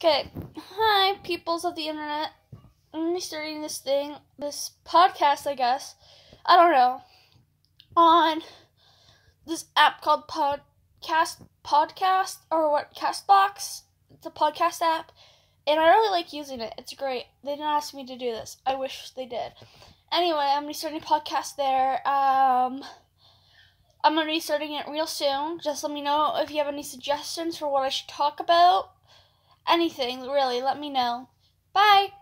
Okay, hi, peoples of the internet. I'm restarting this thing, this podcast, I guess. I don't know. On this app called Podcast Podcast or what Castbox. It's a podcast app, and I really like using it. It's great. They didn't ask me to do this. I wish they did. Anyway, I'm restarting a podcast there. Um, I'm gonna be starting it real soon. Just let me know if you have any suggestions for what I should talk about anything, really, let me know. Bye!